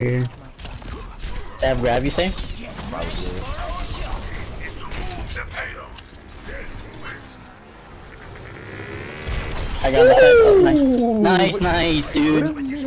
They have grab, you say? I got myself. Oh, nice. Nice, nice, dude.